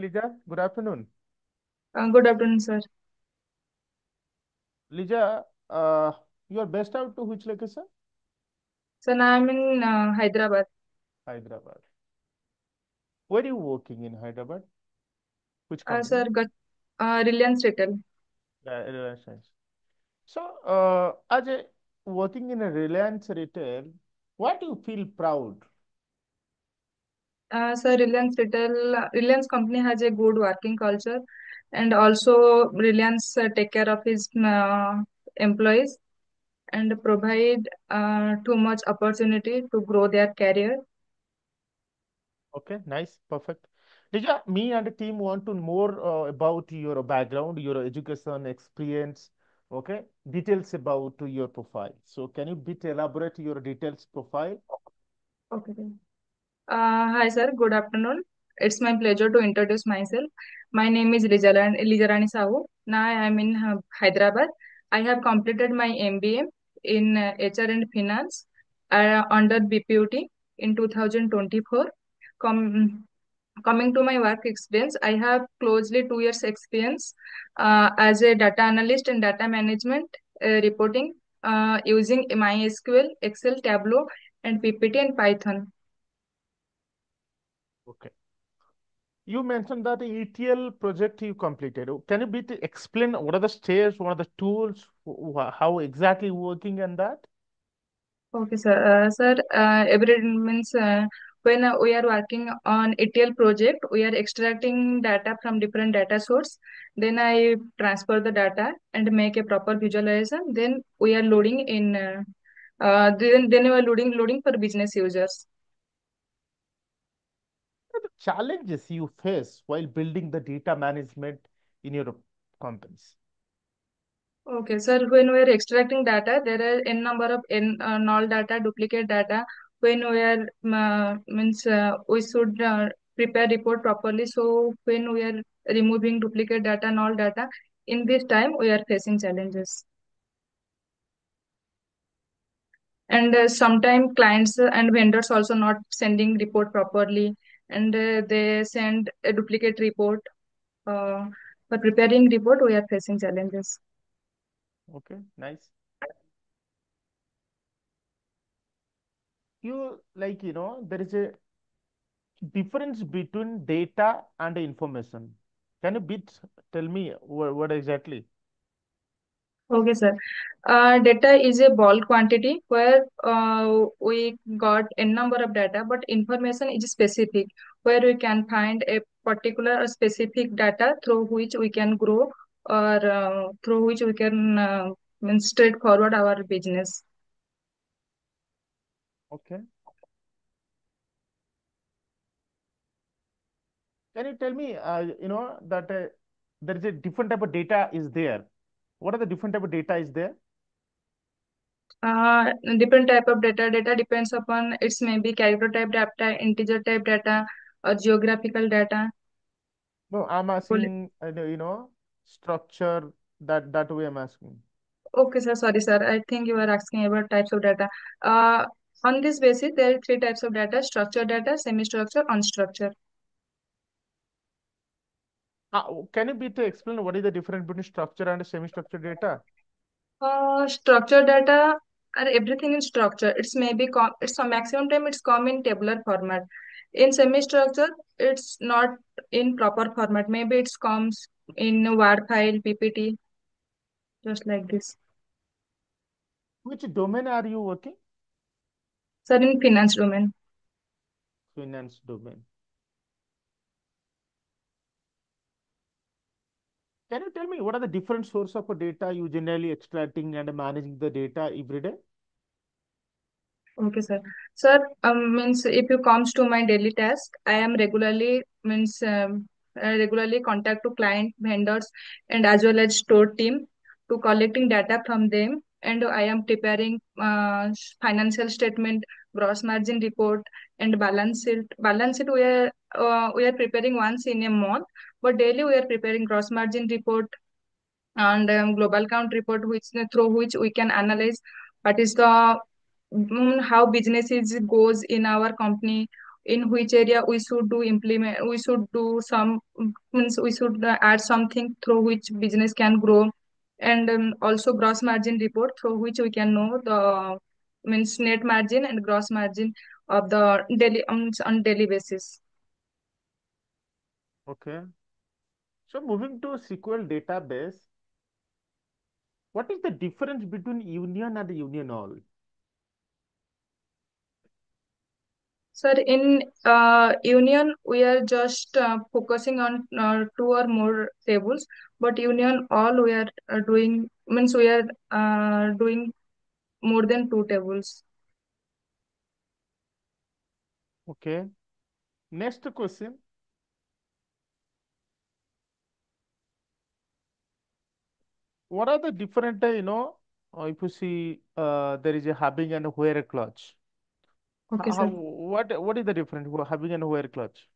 Lisa good afternoon good afternoon sir Lisa you are based out to which location sir I am Hyderabad Hyderabad where you working in Hyderabad कुछ कहा sir Reliance Retail so as working in Reliance Retail what you feel proud Uh, sir, Reliance Retail, Reliance company has a good working culture, and also Reliance uh, take care of his uh, employees and provide uh, too much opportunity to grow their career. Okay, nice, perfect. Lija, me and the team want to know more uh, about your background, your education experience, okay, details about your profile. So, can you bit elaborate your details profile? Okay. Uh, hi, sir. Good afternoon. It's my pleasure to introduce myself. My name is Lijaran- Lijarani Sahu. Now I am in uh, Hyderabad. I have completed my MBA in uh, HR and Finance uh, under BPUT in 2024. Com- coming to my work experience, I have closely two years experience uh, as a data analyst and data management uh, reporting uh, using MySQL, Excel, Tableau, and PPT and Python. Okay. You mentioned that ETL project you completed. Can you bit explain what are the steps, what are the tools, how exactly working on that? Okay, sir. Uh, sir, uh, every means uh, when uh, we are working on ETL project, we are extracting data from different data source. Then I transfer the data and make a proper visualization. Then we are loading in. Uh, uh, then then we are loading loading for business users. Are the challenges you face while building the data management in your companies? Okay, sir. When we are extracting data, there are n number of n uh, null data, duplicate data. When we are uh, means uh, we should uh, prepare report properly. So when we are removing duplicate data, null data, in this time we are facing challenges. And uh, sometimes clients and vendors also not sending report properly, and uh, they send a duplicate report. Uh, for preparing report, we are facing challenges. Okay, nice. You like, you know, there is a difference between data and information. Can you bit tell me what, what exactly? Okay, sir. Uh, data is a bulk quantity where uh, we got n number of data, but information is specific, where we can find a particular specific data through which we can grow or uh, through which we can uh, straightforward our business. Okay. Can you tell me, uh, you know, that uh, there is a different type of data is there. What are the different type of data is there? Uh, different type of data. Data depends upon its maybe character type data, integer type data, or geographical data. No, I'm asking, uh, you know, structure that that way I'm asking. Okay, sir. Sorry, sir. I think you are asking about types of data. Uh, on this basis, there are three types of data: structured data, semi-structured, unstructured. Uh, can you be to explain what is the difference between structure and semi-structured data? Uh, structured data are everything in structure. It's maybe com it's a maximum time it's come in tabular format. In semi-structured, it's not in proper format. Maybe it comes in a Word file, PPT, just like this. Which domain are you working? Sir, in finance domain. Finance domain. Can you tell me what are the different source of data you generally extracting and managing the data every day? Okay, sir. Sir, um, means if you comes to my daily task, I am regularly means um, regularly contact to client, vendors, and as well as store team to collecting data from them. And I am preparing uh, financial statement, gross margin report, and balance sheet. Balance sheet we are uh, we are preparing once in a month, but daily we are preparing gross margin report and um, global count report, which through which we can analyze what is the mm, how business is goes in our company in which area we should do implement we should do some means we should uh, add something through which business can grow and um, also gross margin report through which we can know the means net margin and gross margin of the daily um, on daily basis Okay. So moving to SQL database, what is the difference between union and union all? Sir, in uh, Union, we are just uh, focusing on uh, two or more tables, but Union all we are uh, doing means we are uh, doing more than two tables. Okay. Next question. What are the different, uh, you know, if you see there is a having and where clause. Okay, How, sir. what what is the difference for having and where clause?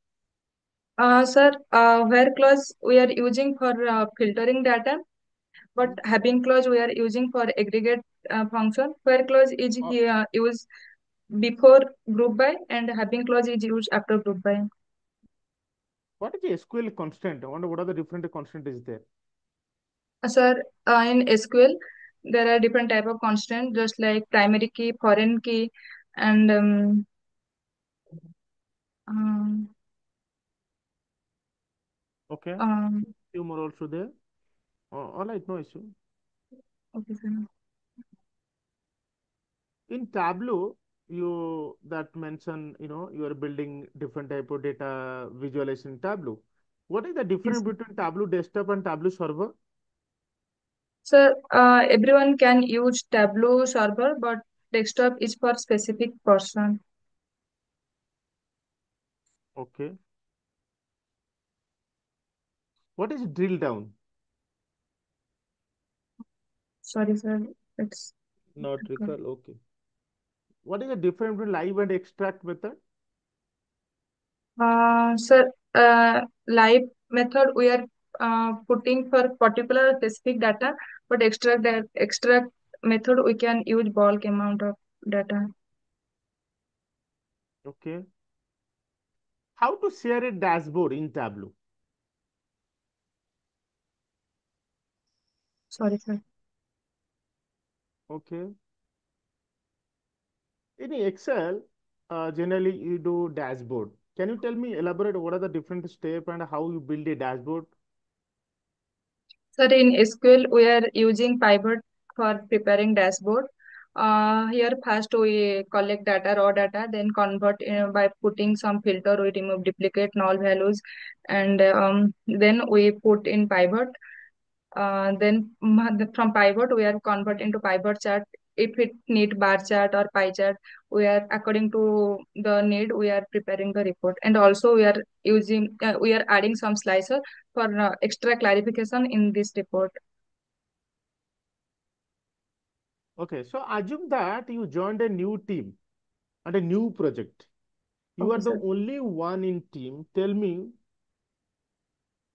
Uh, sir, uh, where clause we are using for uh, filtering data, but Hmm. having clause we are using for aggregate uh, function. Where clause is Uh, here used before group by, and having clause is used after group by. what is the SQL constant? I wonder what are the different constant is there? Uh, Sir, uh, in SQL, there are different type of constant, just like primary key, foreign key, and um, um, Okay. um, Few more also there. Uh, all right, no issue. okay, sir. In Tableau, you that mention, you know, you are building different type of data visualization in Tableau. What is the Yes. difference between Tableau desktop and Tableau server? Sir, uh, everyone can use Tableau server, but desktop is for specific person. Okay. What is drill down? Sorry, sir. It's Not recall. Okay. What is the difference between live and extract method? uh, sir. Uh, live method we are uh, putting for particular specific data, but extract that extract method we can use bulk amount of data. Okay. How to share a dashboard in Tableau? Sorry, sir. Okay. In Excel, uh, generally you do dashboard. Can you tell me, elaborate what are the different step and how you build a dashboard? Sir, in SQL, we are using Pivot for preparing dashboard. Uh, here first we collect data, raw data, then convert uh, by putting some filter, we remove duplicate null values, and um, then we put in Pivot. Uh, then from Pivot, we are convert into Pivot chart. If it need bar chart or pie chart, we are according to the need, we are preparing the report. And also we are using, uh, we are adding some slicer for uh, extra clarification in this report. Okay, so assume that you joined a new team and a new project. You Okay, are the sir. only one in team. Tell me,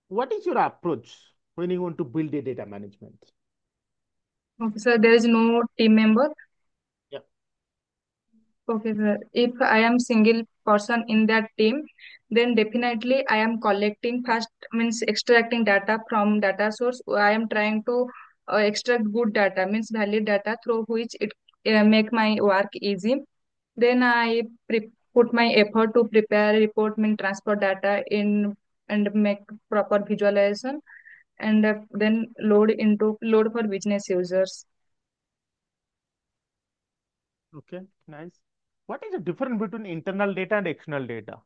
what is your approach when you want to build a data management? Okay, sir. There is no team member. Yeah. Okay, sir. If I am single person in that team, then definitely I am collecting first means extracting data from data source. I am trying to uh, extract good data means valid data through which it uh, make my work easy. Then I pre put my effort to prepare report, mean transfer data in and make proper visualization and uh, then load into load for business users. Okay, nice. What is the difference between internal data and external data?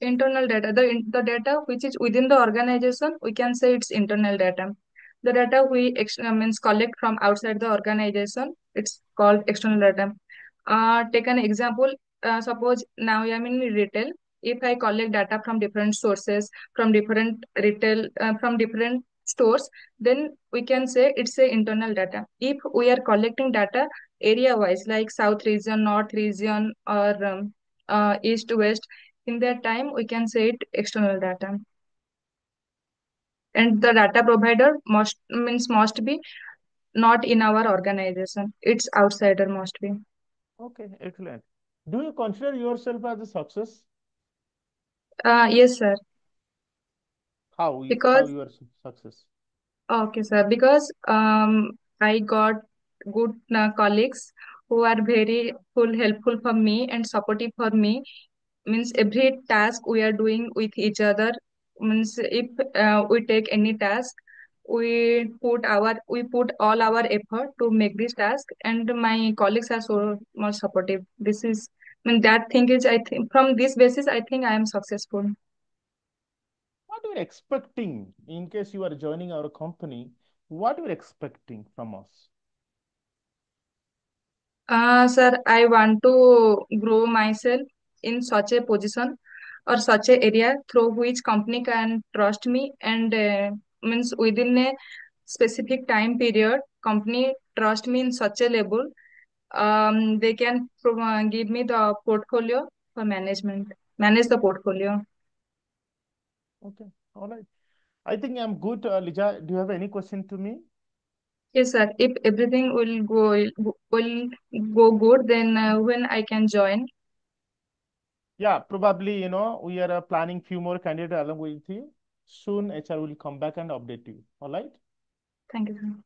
internal data the the data which is within the organization we can say it's internal data the data we ex- uh, means collect from outside the organization it's called external data. Uh, take an example uh, suppose now i am in retail. If i collect data from different sources from different retail uh, from different stores then we can say it's a internal data. If we are collecting data area wise like south region north region or um, uh, east west in that time we can say it external data and the data provider must means must be not in our organization it's outsider must be Okay, excellent. Do you consider yourself as a success? Uh, yes, sir. How you, how Because you are success? okay, sir. Because um, I got good uh, colleagues who are very full helpful for me and supportive for me. Means every task we are doing with each other. Means if uh, we take any task, we put our we put all our effort to make this task, and my colleagues are so much supportive. This is I mean that thing is I think from this basis I think I am successful. What you are expecting in case you are joining our company? What you are expecting from us? Uh, sir, I want to grow myself in such a position or such a area through which company can trust me and uh, means within a specific time period, company trust me in such a level, um, they can uh, give me the portfolio for management, manage the portfolio. Okay, all right. I think I'm good. Uh, Lija, do you have any question to me? Yes, sir. If everything will go will go good, then uh, when I can join. Yeah, probably, you know, we are uh, planning few more candidates along with you. Soon HR will come back and update you. All right. Thank you.